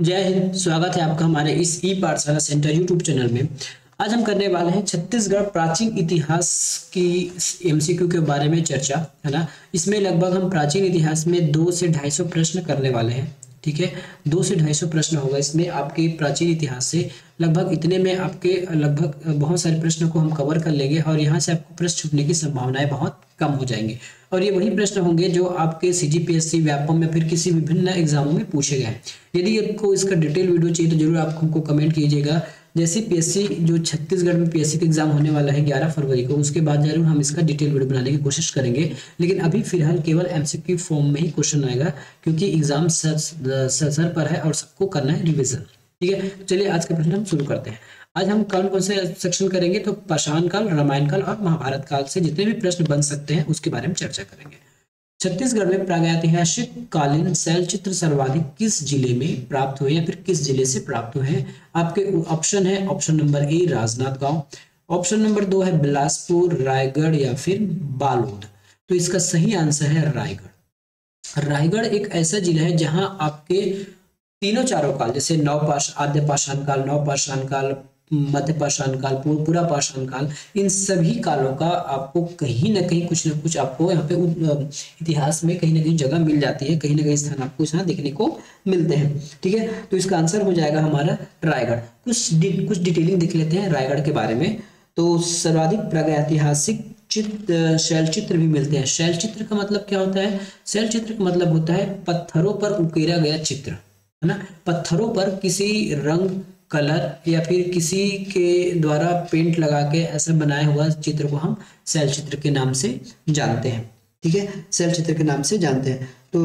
जय हिंद, स्वागत है आपका हमारे इस ई पाठशाला सेंटर यूट्यूब चैनल में। आज हम करने वाले हैं छत्तीसगढ़ प्राचीन इतिहास की एमसीक्यू के बारे में चर्चा, है ना? इसमें लगभग हम प्राचीन इतिहास में दो से ढाई सौ प्रश्न करने वाले हैं, ठीक है? दो से ढाई सौ प्रश्न होगा इसमें आपके प्राचीन इतिहास से। लगभग इतने में आपके लगभग बहुत सारे प्रश्नों को हम कवर कर लेंगे और यहाँ से आपको प्रश्न छूटने की संभावनाएँ बहुत कम हो जाएँगी। और ये वही प्रश्न होंगे जो आपके C G P S C Vyapam में फिर किसी विभिन्न एग्जामों में पूछे गए यदि आपको इसका डिटेल वीडियो चाहिए तो ज़रूर आप हमको कमेंट कीजिएगा। जैसे पीएससी जो छत्तीसगढ़ में पीएससी का एग्ज़ाम होने वाला है ग्यारह फरवरी को उसके बाद ज़रूर हम इसका डिटेल वीडियो बनाने की कोशिश करेंगे। लेकिन अभी फ़िलहाल केवल एमसीक्यू फॉर्म में ही क्वेश्चन आएगा क्योंकि एग्ज़ाम सर, पर है और सबको करना है रिविजन ठीक है? चलिए आज का प्रश्न हम शुरू करते हैं। आज हम कौन कौन से सेक्शन करेंगे? तो पाषाण काल, रामायण काल और महाभारत काल से जितने भी प्रश्न बन सकते हैं, उसके बारे में चर्चा करेंगे। छत्तीसगढ़ में प्रागैतिहासिक कालीन शैल चित्र सर्वाधिक किस ज़िले में प्राप्त हुए या फिर किस ज़िले से प्राप्त हुए हैं? आपके ऑप्शन है option number A Rajnandgaon option number दो है, बिलासपुर, रायगढ़ या फिर बालोद। तो इसका सही आंसर है, रायगढ़। रायगढ़ एक ऐसा जिला है जहाँ आपके तीनों चारों काल, जैसे नवपाष, आद्य पाषाण काल, नवपाषाण काल मध्य पाषाण काल पूरा पाषाण काल इन सभी कालों का आपको कहीं ना कहीं कुछ ना कुछ आपको यहाँ पे इतिहास में कहीं ना कहीं जगह मिल जाती है कहीं ना कहीं स्थान आपको यहाँ देखने को मिलते हैं ठीक है? तो इसका आंसर हो जाएगा हमारा रायगढ़। कुछ डि, कुछ डिटेलिंग देख लेते हैं रायगढ़ के बारे में। तो सर्वाधिक प्रागैतिहासिक चित्र शैल चित्र भी मिलते हैं। शैल चित्र का मतलब क्या होता है? शैल चित्र का मतलब होता है पत्थरों पर उकेरा गया चित्र है ना? पत्थरों पर किसी रंग कलर या फिर किसी के द्वारा पेंट लगा के ऐसा बनाया हुआ चित्र को हम शैल चित्र के नाम से जानते हैं। ठीक है? शैल चित्र के नाम से जानते हैं। तो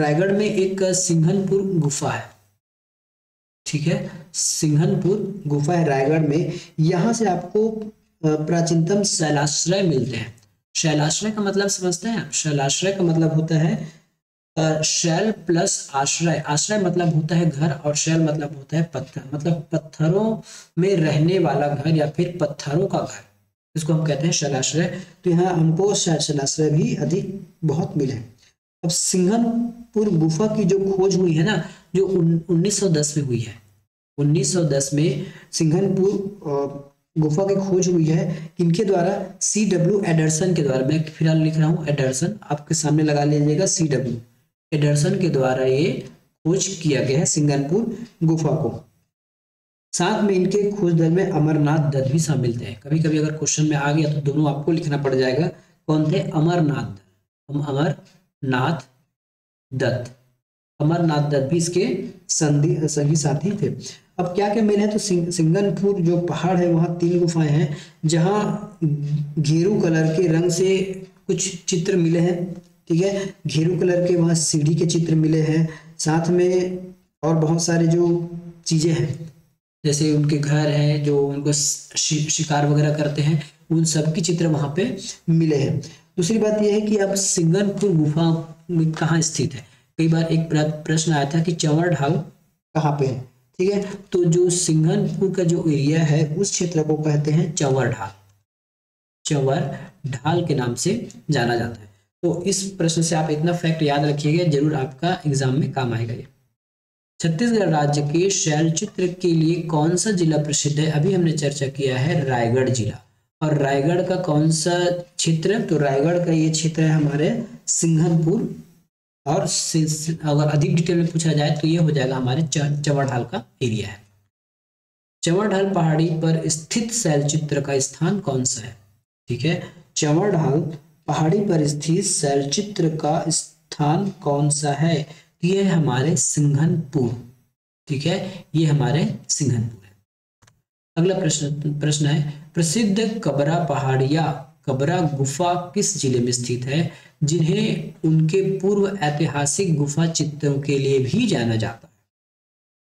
रायगढ़ में एक सिंघनपुर गुफा है। ठीक है? सिंघनपुर गुफा है रायगढ़ में। यहाँ से आपको प्राचीनतम शैलाश्रय मिलते हैं। शैलाश्रय का मतलब समझते हैं शैलाश्रय का मतलब होता है शैल प्लस आश्रय। आश्रय मतलब होता है घर और शैल मतलब होता है पत्थर। मतलब पत्थरों में रहने वाला घर या फिर पत्थरों का घर। इसको हम कहते हैं शैलाश्रय। तो यहाँ हमको शैलाश्रय भी अधिक बहुत मिले। अब सिंघनपुर गुफा की जो खोज हुई है ना, जो 1910 में हुई है। 1910 में सिंघनपुर गुफा की खोज हुई है किनके द्वारा? सी डब्ल्यू एडरसन के द्वारा। मैं फ़िलहाल लिख रहा हूँ। एडरसन, आपके सामने लगा लीजिएगा सी डब्ल्यू। एडरसन के द्वारा ये खोज किया गया है सिंगनपुर गुफा को। साथ में इनके खोज दल में अमरनाथ दत्त भी शामिल थे। कभी कभी अगर क्वेश्चन में आ गया तो दोनों आपको लिखना पड़ जाएगा। कौन थे? अमरनाथ। अमरनाथ दत्त। अमरनाथ दत्त भी इसके संधि संगी साथी थे। अब क्या क्या मेल तो सिंग, सिंगनपुर जो पहाड़ है वहाँ तीन गुफाएँ हैं जहाँ घेरू कलर के रंग से कुछ चित्र मिले हैं। ठीक है? घेरू कलर के वहाँ सीढ़ी के चित्र मिले हैं। साथ में और बहुत सारे जो चीज़ें हैं, जैसे उनके घर हैं, जो उनको शिकार वगैरह करते हैं, उन सब की चित्र वहाँ पे मिले हैं। दूसरी बात यह है कि अब सिंगनपुर गुफा कहाँ स्थित है? कई बार एक प्रश्न आया था कि चंवर ढाल कहाँ पे है? ठीक है? तो जो सिंघनपुर का जो एरिया है, उस क्षेत्र को कहते हैं चंवर ढाल। चंवर ढाल के नाम से जाना जाता है। तो इस प्रश्न से आप इतना फैक्ट याद रखिएगा, ज़रूर आपका एग्ज़ाम में काम आएगा ये। छत्तीसगढ़ राज्य के शैल चित्र के लिए कौन सा जिला प्रसिद्ध है? अभी हमने चर्चा किया है रायगढ़ जिला। और रायगढ़ का कौन सा क्षेत्र तो रायगढ़ का ये क्षेत्र है हमारे सिंघनपुर और अगर अधिक डिटेल में पूछा जाए तो ये हो जाएगा हमारे चवरढाल का एरिया है। चवरढाल पहाड़ी पर स्थित शैल चित्र का स्थान कौन सा है? ठीक है चवरढाल पहाड़ी पर स्थित शैलचित्र का स्थान कौन सा है? ये हमारे सिंघनपुर, ठीक है? ये हमारे सिंघनपुर है। अगला प्रश्न प्रश्न है, प्रसिद्ध कबरा पहाड़िया, कबरा गुफा किस ज़िले में स्थित है? जिन्हें उनके पूर्व ऐतिहासिक गुफा चित्रों के लिए भी जाना जाता है।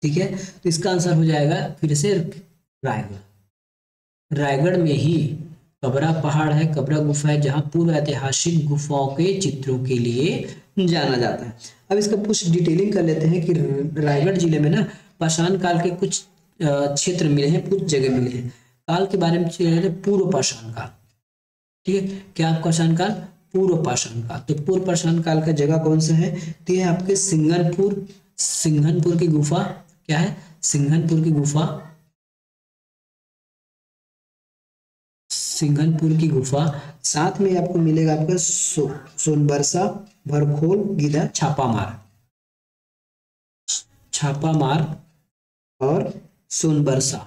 ठीक है? तो इसका आंसर हो जाएगा फिर से रायगढ़। रायगढ़ में ही कबरा पहाड़ है, कबरा गुफा है, जहाँ पूर्व ऐतिहासिक गुफाओं के चित्रों के लिए जाना जाता है। अब इसका कुछ डिटेलिंग कर लेते हैं कि रायगढ़ ज़िले में ना पाषाण काल के कुछ क्षेत्र मिले हैं, कुछ जगह मिले हैं। काल के बारे में पूर्व पाषाण काल। ठीक है? क्या आपका पाषाण काल? पूर्व पाषाण काल। तो पूर्व पाषाण काल का जगह कौन सा है? तो ये आपके सिंगनपुर सिंघनपुर की गुफा। क्या है? सिंघनपुर की गुफा। सिंघनपुर की गुफा। साथ में आपको मिलेगा आपका सो, सोनबरसा भरखोल गिदा छापामार। छापामार और सोनबरसा।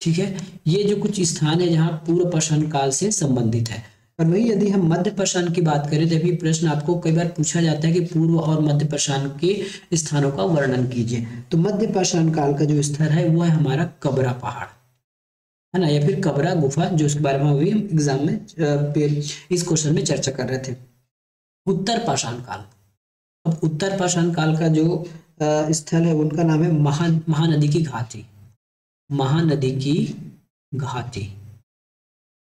ठीक है? ये जो कुछ स्थान है जहाँ पूर्व पाषाण काल से संबंधित है। और वही यदि हम मध्य पाषाण की बात करें तो अभी प्रश्न आपको कई बार पूछा जाता है कि पूर्व और मध्य पाषाण के स्थानों का वर्णन कीजिए। तो मध्य पाषाण काल का जो स्थल है वो है हमारा कबरा पहाड़। है ना, या फिर कबरा, गुफा, जो उसके बारे में अभी हम एग्ज़ाम में इस क्वेश्चन में चर्चा कर रहे थे। उत्तर पाषाण काल। अब उत्तर पाषाण काल का जो स्थल है, उनका नाम है महा, महानदी की घाटी। महानदी की घाटी।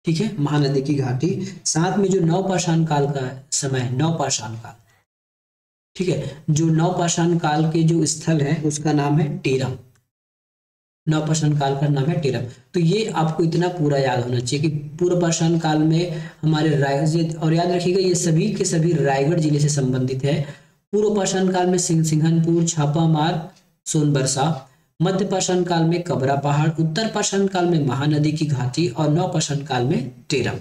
ठीक है? महानदी की घाटी। साथ में जो नवपाषाण काल का समय है नवपाषाण काल। ठीक है? जो नवपाषाण काल के जो स्थल है, उसका नाम है टेरम। नवपाषाण काल का नाम है टेरम तो ये आपको इतना पूरा याद होना चाहिए कि पूर्व पाषाण काल में हमारे रायगढ़ और याद रखिएगा, ये सभी के सभी रायगढ़ ज़िले से संबंधित है। पूर्व पाषाण काल में सिंह सिंघनपुर छापामार, सोनबरसा मध्य पाषाण काल में कबरा पहाड़ उत्तर पाषाण काल में महानदी की घाटी और नौ पाषाण काल में टेरम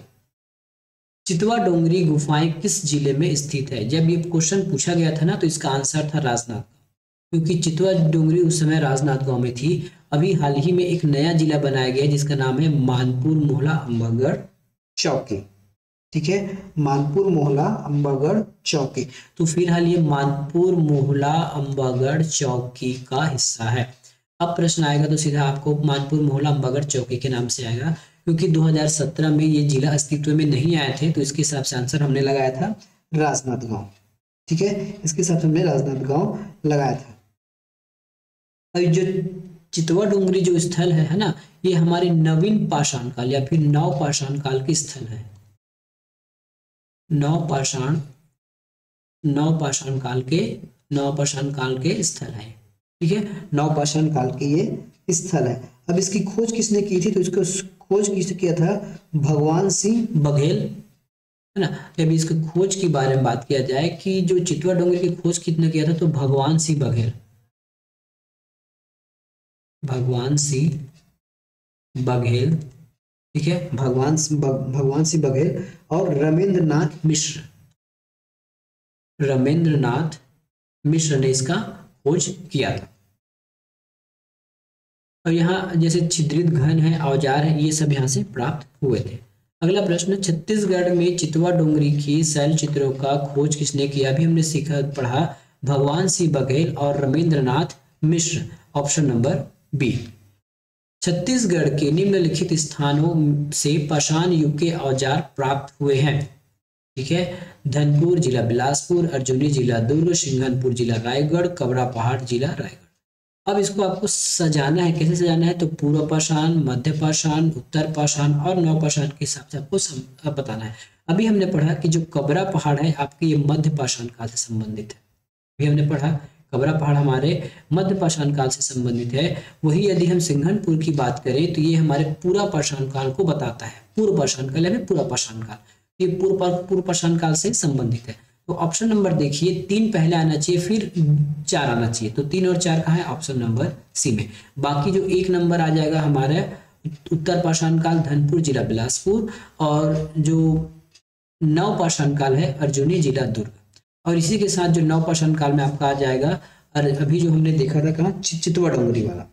चितवा डोंगरी गुफाएँ किस ज़िले में स्थित है? जब ये क्वेश्चन पूछा गया था ना तो इसका आंसर था राजनाथ क्योंकि चितवा डोंगरी उस समय राजनाथ गाँव में थी अभी हाल ही में एक नया जिला बनाया गया जिसका नाम है मानपुर मोहला अम्बागढ़ चौकी। ठीक है? मानपुर मोहला अम्बागढ़ चौकी। तो फ़िलहाल ये मानपुर मोहला अम्बागढ़ चौकी का हिस्सा है। अब प्रश्न आएगा तो सीधा आपको मानपुर मोहला अम्बागढ़ चौकी के नाम से आएगा, क्योंकि 2017 में ये जिला अस्तित्व में नहीं आए थे तो इसके हिसाब से आंसर हमने लगाया था राजनाथ गाँव ठीक है? इसके हिसाब से हमने राजनाथ गाँव लगाया था। अब जो चितवा डोंगरी जो स्थल है है ना, ये हमारे नवीन पाषाण काल या फिर नव पाषाण काल के स्थल है। नव पाषाण नव पाषाण काल के, नव पाषाण काल के स्थल है। ठीक है? नवपाषाण काल के ये स्थल है। अब इसकी खोज किसने की थी? तो इसको खोज किसने किया था? भगवान सिंह बघेल। है ना? जब इसके खोज के बारे में बात किया जाए कि जो चितवा डोंगरी की खोज कितने किया था? तो भगवान सिंह बघेल। भगवान सिंह बघेल, ठीक है? भगवान भगवान सिंह बघेल और रमेंद्र नाथ मिश्र। रमेंद्र नाथ मिश्र ने इसका खोज किया था। और यहाँ जैसे छिद्रित घन है, औज़ार है, ये सब यहाँ से प्राप्त हुए थे। अगला प्रश्न, छत्तीसगढ़ में चितवा डोंगरी की शैल चित्रों का खोज किसने किया? अभी हमने सीखा, पढ़ा, भगवान सिंह बघेल और Ravindranath Mishra. Option number B. Chhattisgarh के निम्नलिखित स्थानों से पाषाण युग के औज़ार प्राप्त हुए हैं। ठीक है? धनपुर जिला बिलासपुर, अर्जुनी जिला दुर्ग, सिंघनपुर जिला रायगढ़ कबरा पहाड़ जिला रायगढ़। अब इसको आपको सजाना है। कैसे सजाना है? तो पूर्व पाषाण मध्य पाषाण उत्तर पाषाण और नव पाषाण के हिसाब से आपको बताना है। अभी हमने पढ़ा कि जो कबरा पहाड़ है, आपके ये मध्य पाषाण काल से संबंधित है? अभी हमने पढ़ा कबरा पहाड़ हमारे मध्य पाषाण काल से संबंधित है। वही यदि हम सिंघनपुर की बात करें तो ये हमारे पूरा पाषाण काल को बताता है। पूर्व पाषाण काल यानी पूरा पाषाण काल। ये पूर्व पूर्व पाषाण काल से संबंधित है। तो ऑप्शन नंबर देखिए, तीन पहले आना चाहिए, फिर चार आना चाहिए। तो तीन और चार कहा है? ऑप्शन नंबर सी में। बाकी जो एक नंबर आ जाएगा हमारे, उत्तर पाषाण काल, धनपुर जिला बिलासपुर, और जो नव पाषाण काल है, अर्जुनी जिला दुर्ग। और इसी के साथ जो नव पाषाण काल में आपका आ जाएगा और अभी जो हमने देखा था कहा चितवा डोंगरी वाला।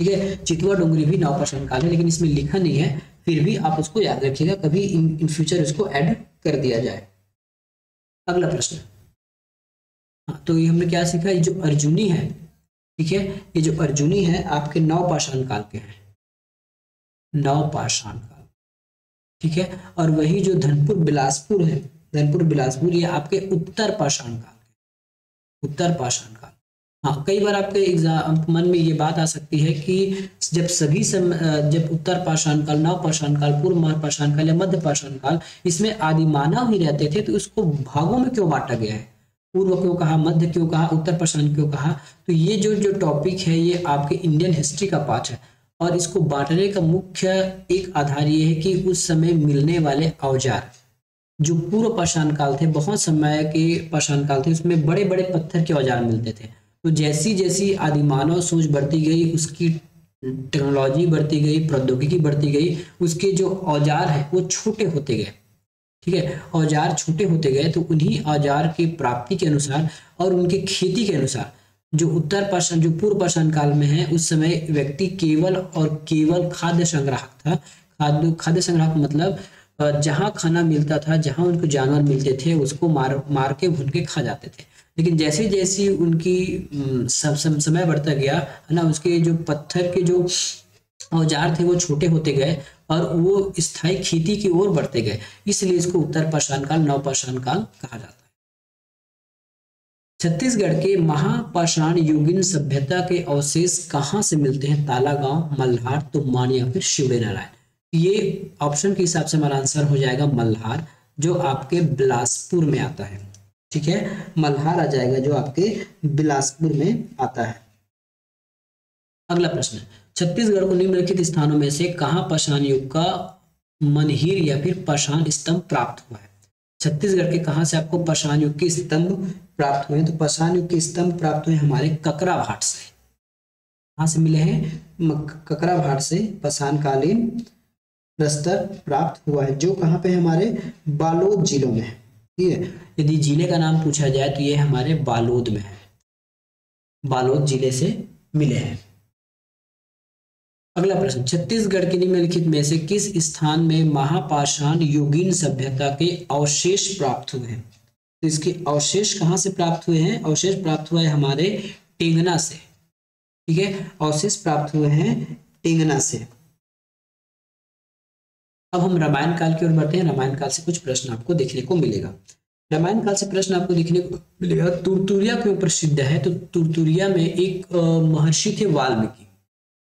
ठीक है? चितवा डोंगरी भी नव पाषाण काल है लेकिन इसमें लिखा नहीं है फिर भी आप उसको याद रखिएगा कभी इन, इन फ्यूचर उसको ऐड कर दिया जाए। अगला प्रश्न। हाँ तो ये हमने क्या सीखा? ये जो अर्जुनी है ठीक है? ये जो अर्जुनी है आपके नौ पाषाण काल के हैं। नौ पाषाण काल। ठीक है? और वही जो धनपुर बिलासपुर है धनपुर बिलासपुर ये आपके उत्तर पाषाण काल उत्तर पाषाण काल। हाँ कई बार आपके एग्ज़ाम मन में ये बात आ सकती है कि जब सभी सम, जब उत्तर पाषाण काल नव पाषाण काल पूर्व पाषाण काल या मध्य पाषाण काल इसमें आदि मानव ही रहते थे तो इसको भागों में क्यों बांटा गया है? पूर्व क्यों कहा मध्य क्यों कहा उत्तर पाषाण क्यों कहा? तो ये जो जो टॉपिक है ये आपके इंडियन हिस्ट्री का पार्ट है। और इसको बांटने का मुख्य एक आधार ये है कि उस समय मिलने वाले औज़ार। जो पूर्व पाषाण काल थे, बहुत समय के पाषाण काल थे, उसमें बड़े बड़े पत्थर के औज़ार मिलते थे। तो जैसी जैसी आदिमानव सोच बढ़ती गई, उसकी टेक्नोलॉजी बढ़ती गई, प्रौद्योगिकी बढ़ती गई, उसके जो औज़ार है, वो छोटे होते गए। ठीक है? औज़ार छोटे होते गए तो उन्हीं औज़ार की प्राप्ति के अनुसार और उनके खेती के अनुसार, जो उत्तर पाषाण, जो पूर्व पाषाण काल में है, उस समय व्यक्ति केवल और केवल खाद्य संग्राहक था। खाद्य खाद्य संग्राहक मतलब जहाँ खाना मिलता था, जहाँ उनको जानवर मिलते थे, उसको मार मार के भून के खा जाते थे। लेकिन जैसे जैसे उनकी सब समय बढ़ता गया, है ना, उसके जो पत्थर के जो औज़ार थे, वो छोटे होते गए और वो स्थायी खेती की ओर बढ़ते गए। इसलिए इसको उत्तर पाषाण काल नव पाषाण काल कहा जाता है। छत्तीसगढ़ के महापाषाण युगिन सभ्यता के अवशेष कहाँ से मिलते हैं? तालागांव, मल्हार तुमान या फिर शिवड़े नारायण ये ऑप्शन के हिसाब से हमारा आंसर हो जाएगा मल्हार, जो आपके बिलासपुर में आता है। ठीक है? मल्हार आ जाएगा जो आपके बिलासपुर में आता है। अगला प्रश्न, छत्तीसगढ़ को निम्नलिखित स्थानों में से कहा पाषाण युग का मनहीर या फिर पाषाण स्तंभ प्राप्त हुआ है? छत्तीसगढ़ के कहा से आपको पाषाण युग के स्तंभ प्राप्त हुए तो पाषाण युग के स्तंभ प्राप्त हुए हमारे ककरा भाट से। कहा से मिले हैं? ककरा भाट से पाषाण कालीन प्रस्तर प्राप्त हुआ है, जो कहाँ पे हमारे? बालोद जिलों में है। ठीक है? यदि ज़िले का नाम पूछा जाए तो ये हमारे बालोद में है। बालोद ज़िले से मिले हैं। अगला प्रश्न, छत्तीसगढ़ के निम्नलिखित में से किस स्थान में महापाषाण युगीन सभ्यता के अवशेष प्राप्त हुए हैं? तो इसके अवशेष कहाँ से प्राप्त हुए हैं? अवशेष प्राप्त हुआ है हमारे टेंगना से। ठीक है? अवशेष प्राप्त हुए हैं टेंगना से। अब हम रामायण काल की ओर बढ़ते हैं। रामायण काल से कुछ प्रश्न आपको देखने को मिलेगा। रामायण काल से प्रश्न आपको देखने को मिलेगा। तुरतुरिया क्यों प्रसिद्ध है तो तुरतुरिया में एक महर्षि थे वाल्मीकि।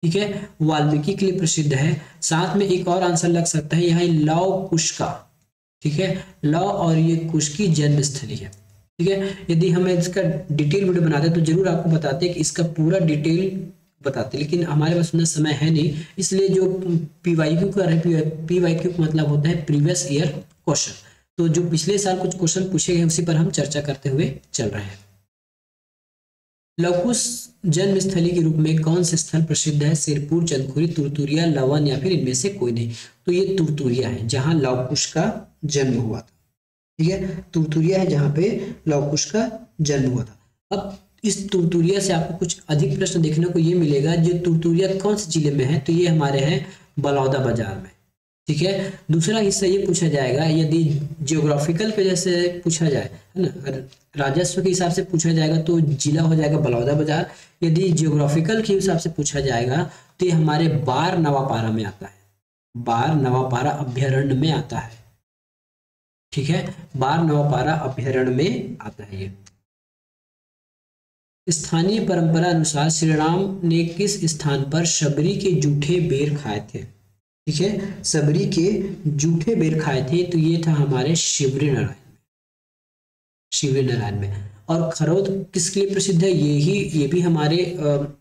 ठीक है? वाल्मीकि के लिए प्रसिद्ध है। साथ में एक और आंसर लग सकता है। यहाँ लव कुश का ठीक है? लव और ये कुश की जन्म स्थली है। ठीक है? यदि हम इसका डिटेल वीडियो बनाते हैं तो ज़रूर आपको बताते हैं कि इसका पूरा डिटेल बताते लेकिन हमारे पास उतना समय है नहीं, इसलिए जो पी वाई क्यू का पी वाई क्यू का मतलब होता है प्रीवियस ईयर क्वेश्चन तो जो पिछले साल कुछ क्वेश्चन पूछे गए, उसी पर हम चर्चा करते हुए चल रहे हैं। लवकुश जन्म स्थली के रूप में कौन से स्थल प्रसिद्ध है? सिरपुर, चंदखुरी, तुरतुरिया, लवन या फिर इनमें से कोई नहीं। तो ये तुरतुरिया है, जहाँ लवकुश का जन्म हुआ था। ठीक है? तुरतुरिया है जहाँ पे लवकुश का जन्म हुआ था। अब इस तुरतुरिया से आपको कुछ अधिक प्रश्न देखने को ये मिलेगा, जो तुरतुरिया कौन से ज़िले में है? तो ये हमारे हैं बलौदा बाज़ार में। ठीक है? दूसरा हिस्सा ये पूछा जाएगा, यदि जियोग्राफिकल के वजह से पूछा जाए, है ना? राजस्व के हिसाब से पूछा जाएगा तो जिला हो जाएगा बलौदा बाज़ार। यदि जियोग्राफिकल के हिसाब से पूछा जाएगा तो ये हमारे बार नवापारा में आता है। बार नवापारा अभ्यारण्य में आता है। ठीक है? बार नवापारा अभ्यारण्य में आता है ये। स्थानीय परंपरा अनुसार श्री राम ने किस स्थान पर शबरी के जूठे बेर खाए थे? ठीक है सबरी के जूठे बेर खाए थे तो ये था हमारे शिवरी नारायण में। शिवरी नारायण में। और खरोद किसके लिए प्रसिद्ध है? ये ही, ये भी हमारे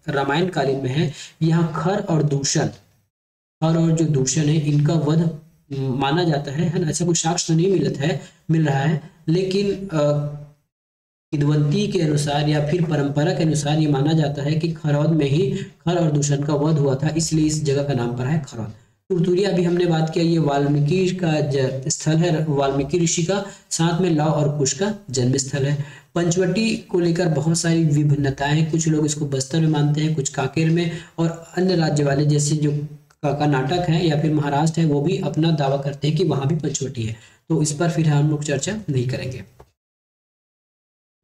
रामायण कालीन में है। यहाँ खर और दूषण, खर और जो दूषण है, इनका वध, माना जाता है ऐसा कोई साक्ष्य तो नहीं मिलता है, मिल रहा है, लेकिन किदवंती के अनुसार या फिर परंपरा के अनुसार ये माना जाता है कि खरौद में ही खर और दूषण का वध हुआ था, इसलिए इस जगह का नाम पड़ा है खरौद। तुरतुरिया अभी हमने बात किया, ये वाल्मीकि का स्थल है, वाल्मीकि ऋषि का, साथ में लव और कुश का जन्म स्थल है। पंचवटी को लेकर बहुत सारी विभिन्नताएँ हैं कुछ लोग इसको बस्तर में मानते हैं, कुछ काकेर में, और अन्य राज्य वाले जैसे जो कर्नाटक है या फिर महाराष्ट्र है, वो भी अपना दावा करते हैं कि वहाँ भी पंचवटी है। तो इस पर फिर हम लोग चर्चा नहीं करेंगे।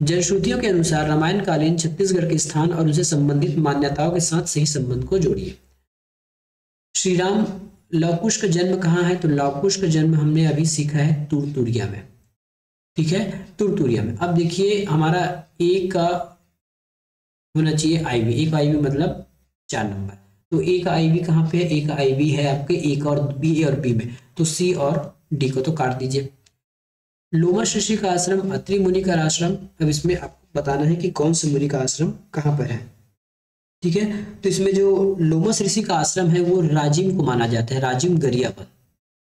जनश्रुतियों के अनुसार रामायण कालीन छत्तीसगढ़ के स्थान और उनसे संबंधित मान्यताओं के साथ सही संबंध को जोड़िए। श्री राम लवकुश का जन्म कहाँ है? तो लवकुश का जन्म हमने अभी सीखा है तुरतुरिया में। ठीक है? तुरतुरिया में। अब देखिए, हमारा ए का होना चाहिए आईवी एक आईवी मतलब चार नंबर। तो ए का आईवी कहाँ पे है? ए का आईवी है आपके एक और बी और बी में। तो सी और डी को तो काट दीजिए। लोमा शशि का आश्रम, अत्रि मुनि का आश्रम, अब इसमें आपको बताना है कि कौन से मुनि का आश्रम कहाँ पर है। ठीक है? तो इसमें जो लोमस ऋषि का आश्रम है, वो राजिम को माना जाता है, राजिम गरियाबंद।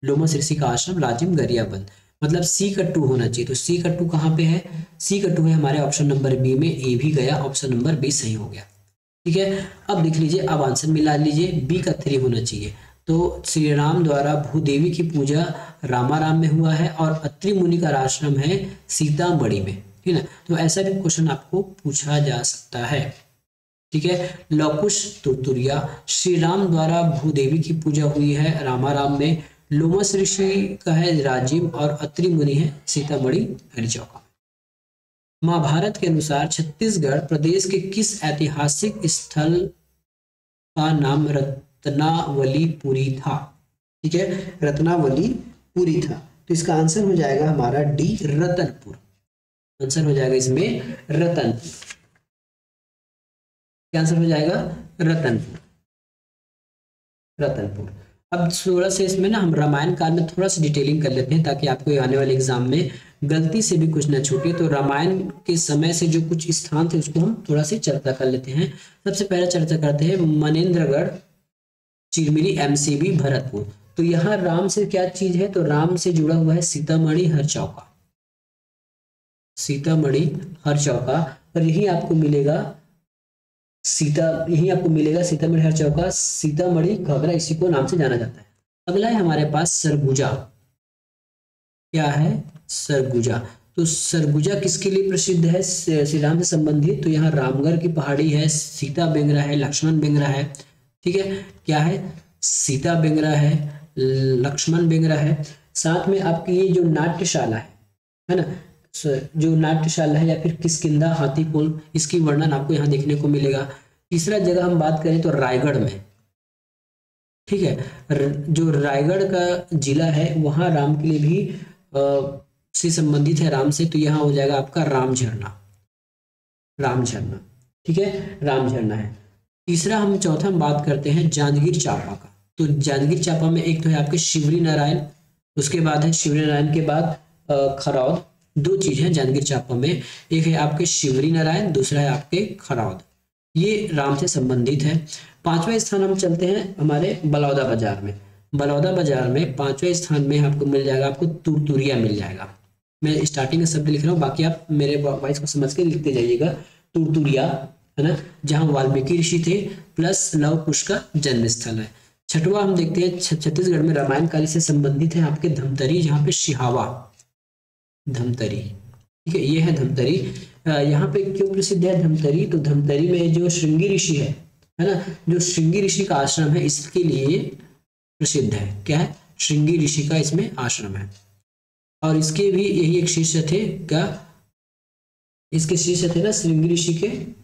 लोमस ऋषि का आश्रम, राजिम गरियाबंद। मतलब सी का टू होना चाहिए तो सी का टू कहाँ पे है? सी का टू है हमारे ऑप्शन नंबर बी में, ए भी गया, ऑप्शन नंबर बी सही हो गया। ठीक है? अब देख लीजिए, अब आंसर मिला लीजिए, बी का थ्री होना चाहिए। तो श्री राम द्वारा भूदेवी की पूजा रामाराम में हुआ है और अत्रि मुनि का आश्रम है सीतामढ़ी में ठीक है तो ऐसा भी क्वेश्चन आपको पूछा जा सकता है। ठीक है? लौकुश तुरतुरिया श्री राम द्वारा भूदेवी की पूजा हुई है रामाराम में। लोमस ऋषि का है राजीव और अत्रि मुनि है सीतामढ़ी हरिचौका महाभारत के अनुसार छत्तीसगढ़ प्रदेश के किस ऐतिहासिक स्थल का नाम रत्नावली पुरी था। ठीक है? रत्नावली पुरी था। तो इसका आंसर हो जाएगा हमारा डी रतनपुर। आंसर हो जाएगा इसमें रतनपुर। क्या आंसर हो जाएगा? रतनपुर। रतनपुर। अब थोड़ा सा इसमें ना हम रामायण काल में थोड़ा सा डिटेलिंग कर लेते हैं ताकि आपको आने वाले एग्ज़ाम में गलती से भी कुछ ना छूटे। तो रामायण के समय से जो कुछ स्थान थे उसको हम थोड़ा सी चर्चा कर लेते हैं। सबसे पहले चर्चा करते हैं मनेन्द्रगढ़ चिरमिरी एमसीबी भरतपुर। तो यहाँ राम से क्या चीज़ है? तो राम से जुड़ा हुआ है सीतामढ़ी हर चौका। सीतामढ़ी हर चौका। और यही आपको मिलेगा सीता, यही आपको मिलेगा सीतामढ़ी हर चौका, सीतामढ़ी घगरा इसी को नाम से जाना जाता है। अगला है हमारे पास सरगुजा। क्या है? सरगुजा। तो सरगुजा किसके लिए प्रसिद्ध है? श्री राम से संबंधित। तो यहाँ रामगढ़ की पहाड़ी है, सीता बेंगरा है, लक्ष्मण बेंगरा है। ठीक है? क्या है? सीता बेंगरा है लक्ष्मण बेंगरा है। साथ में आपकी ये जो नाट्यशाला है है ना? जो नाट्यशाला है या फिर किसकिदा हाथी पुल इसकी वर्णन आपको यहाँ देखने को मिलेगा। तीसरा जगह हम बात करें तो रायगढ़ में। ठीक है? जो रायगढ़ का जिला है वहाँ राम के लिए भी आ, से संबंधित है राम से तो यहाँ हो जाएगा आपका राम झरना राम झरना ठीक है? राम झरना है। तीसरा हम, चौथा हम बात करते हैं जांजगीर चांपा का। तो जांजगीर चापा में एक तो है आपके शिवरी नारायण, उसके बाद है शिवरी नारायण के बाद खरौद। दो चीज़ है जांजगीर चांपा में, एक है आपके शिवरी नारायण, दूसरा है आपके खरौद। ये राम से संबंधित है। पांचवा स्थान हम चलते हैं हमारे बलौदा बाज़ार में। बलौदा बाज़ार में पाँचवें स्थान में आपको मिल जाएगा, आपको तुरतुरिया मिल जाएगा। मैं स्टार्टिंग में शब्द लिख रहा हूँ, बाकी आप मेरे वॉइस को समझ के लिखते जाइएगा। तुरतुरिया। है ना? जहाँ वाल्मीकि ऋषि थे प्लस लव कुश का जन्म स्थल है। छठवा हम देखते हैं छत्तीसगढ़ में रामायण काली से संबंधित है आपके धमतरी, जहाँ पे शिहावा। धमतरी, ठीक है? ये है धमतरी। यहाँ पे क्यों प्रसिद्ध है धमतरी? तो धमतरी में जो श्रृंगी ऋषि है है ना? जो श्रृंगी ऋषि का आश्रम है, इसके लिए प्रसिद्ध है। क्या है? श्रृंगी ऋषि का इसमें आश्रम है। और इसके भी यही एक शिष्य थे क्या? इसके शिष्य थे ना, श्रृंगी ऋषि के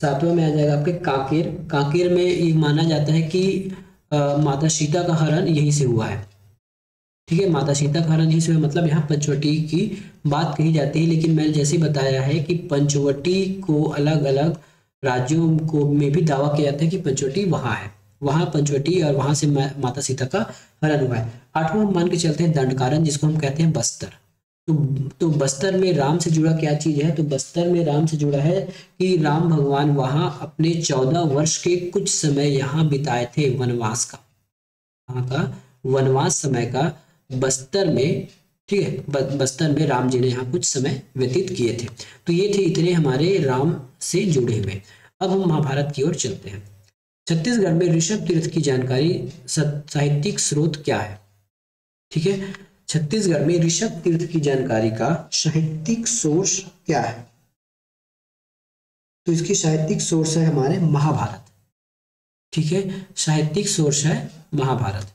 सातवें में आ जाएगा आपके कांकेर। कांकेर में ये माना जाता है कि आ, माता सीता का हरण यहीं से हुआ है। ठीक है माता सीता का हरण यहीं से हुआ मतलब यहाँ पंचवटी की बात कही जाती है लेकिन मैंने जैसे बताया है कि पंचवटी को अलग अलग राज्यों को में भी दावा किया जाता है कि पंचवटी वहाँ है। वहाँ पंचवटी और वहाँ से माता सीता का हरण हुआ है। आठवां मान के चलते हैं दंडकारन जिसको हम कहते हैं बस्तर। तो तो बस्तर में राम से जुड़ा क्या चीज़ है? तो बस्तर में राम से जुड़ा है कि राम भगवान वहाँ अपने चौदह वर्ष के कुछ समय यहाँ बिताए थे वनवास का। वहाँ का? वनवास समय का बस्तर में, ठीक है बस्तर में राम जी ने यहाँ कुछ समय व्यतीत किए थे। तो ये थे इतने हमारे राम से जुड़े हुए। अब हम महाभारत की ओर चलते हैं। छत्तीसगढ़ में ऋषभ तीर्थ की जानकारी साहित्यिक स्रोत क्या है? ठीक है? छत्तीसगढ़ में ऋषभ तीर्थ की जानकारी का साहित्यिक सोर्स क्या है? तो इसकी साहित्यिक सोर्स है हमारे महाभारत। ठीक है? साहित्यिक सोर्स है महाभारत।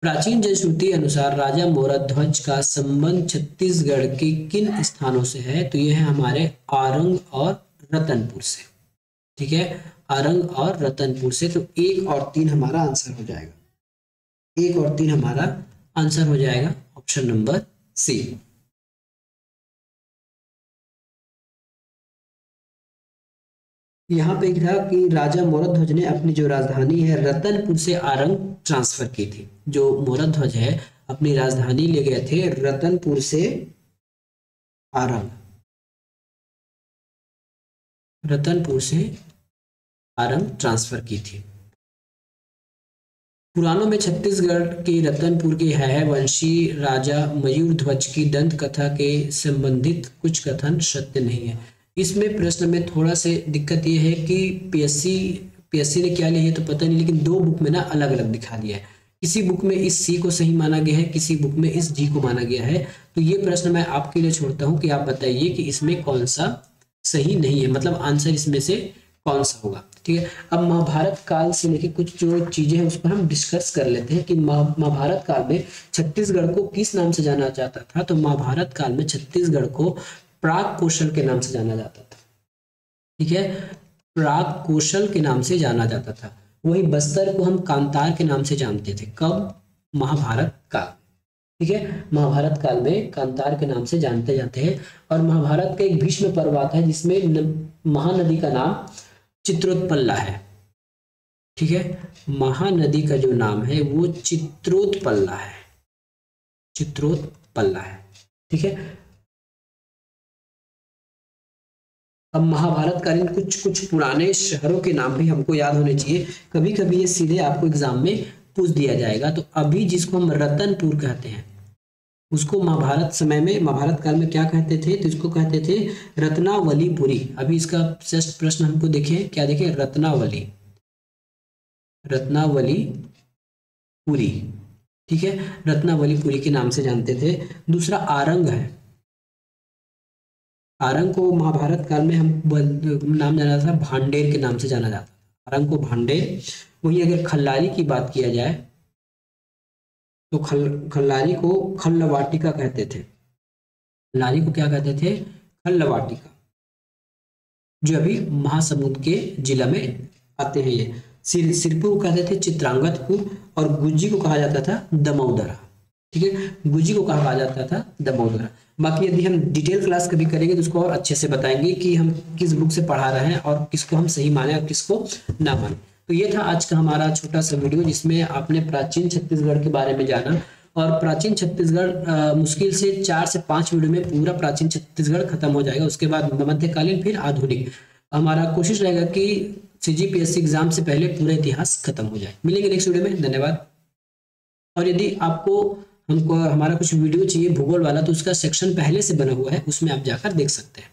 प्राचीन जनश्रुति अनुसार राजा मोरध्वज का संबंध छत्तीसगढ़ के किन स्थानों से है? तो यह है हमारे आरंग और रतनपुर से। ठीक है? आरंग और रतनपुर से। तो एक और तीन हमारा आंसर हो जाएगा। एक और तीन हमारा आंसर हो जाएगा ऑप्शन नंबर सी। यहाँ पे था कि राजा मोरध्वज ने अपनी जो राजधानी है रतनपुर से आरंग ट्रांसफ़र की थी। जो मोरध्वज है, अपनी राजधानी ले गए थे रतनपुर से आरंग। रतनपुर से आरंग ट्रांसफ़र की थी। पुराणों में छत्तीसगढ़ के रतनपुर के है वंशी राजा मयूर ध्वज की दंत कथा के संबंधित कुछ कथन सत्य नहीं है। इसमें प्रश्न में थोड़ा से दिक्कत ये है कि पीएससी पीएससी ने क्या लिया है तो पता नहीं, लेकिन दो बुक में ना अलग अलग दिखा दिया है। किसी बुक में इस सी को सही माना गया है, किसी बुक में इस जी को माना गया है। तो ये प्रश्न मैं आपके लिए छोड़ता हूँ कि आप बताइए कि इसमें कौन सा सही नहीं है। मतलब आंसर इसमें से कौन सा होगा? ठीक है? अब महाभारत काल से लेके कुछ जो चीज़ें हैं, उस पर हम डिस्कस कर लेते हैं कि महाभारत काल में छत्तीसगढ़ को किस नाम से जाना जाता था? तो महाभारत काल में छत्तीसगढ़ को प्राग कौशल के नाम से जाना जाता था। ठीक है? प्राग कौशल के नाम से जाना जाता था। वही बस्तर को हम कांतार के नाम से जानते थे। कब? महाभारत काल। ठीक है? महाभारत काल में कांतार के नाम से जानते जाते हैं। और महाभारत का एक भीष्म पर्व आता है, जिसमें महानदी का नाम चित्रोत्पल्ला है। ठीक है? महानदी का जो नाम है, वो चित्रोत्पल्ला है। चित्रोत्पल्ला है। ठीक है? अब महाभारत कालीन कुछ कुछ पुराने शहरों के नाम भी हमको याद होने चाहिए। कभी कभी ये सीधे आपको एग्ज़ाम में पूछ दिया जाएगा। तो अभी जिसको हम रतनपुर कहते हैं उसको महाभारत समय में, महाभारत काल में क्या कहते थे? तो इसको कहते थे? रत्नावलीपुरी अभी इसका जस्ट प्रश्न हमको देखे। क्या देखें? रत्नावली। रत्नावली पुरी। ठीक है? रत्नावलीपुरी के नाम से जानते थे। दूसरा आरंग है। आरंग को महाभारत काल में हम नाम जाना था। भांडेर के नाम से जाना जाता था। आरंग को भांडेर। वही अगर खल्लारी की बात किया जाए तो खल, खल्लारी को खल्लवाटिका कहते थे। खल्लारी को क्या कहते थे? खल्लवाटिका। जो अभी महासमुद्र के जिला में आते हैं ये। सिर, सिरपुर को कहते थे चित्रांगतपुर और गुज्जी को कहा जाता था दमोदरा। ठीक है? गुजी को कहा जाता था दमोदरा। बाकी यदि हम डिटेल क्लास कभी करेंगे तो उसको और अच्छे से बताएँगे कि हम किस बुक से पढ़ा रहे हैं और किसको हम सही माने और किसको ना माने। तो ये था आज का हमारा छोटा सा वीडियो जिसमें आपने प्राचीन छत्तीसगढ़ के बारे में जाना और प्राचीन छत्तीसगढ़ मुश्किल से चार से पाँच वीडियो में पूरा प्राचीन छत्तीसगढ़ खत्म हो जाएगा। उसके बाद मध्यकालीन, फिर आधुनिक। हमारा कोशिश रहेगा कि सीजीपीएससी एग्ज़ाम से पहले पूरा इतिहास खत्म हो जाए। मिलेंगे नेक्स्ट वीडियो में। धन्यवाद। और यदि आपको हमको, हमारा कुछ वीडियो चाहिए, भूगोल वाला तो उसका सेक्शन पहले से बना हुआ है, उसमें आप जाकर देख सकते हैं।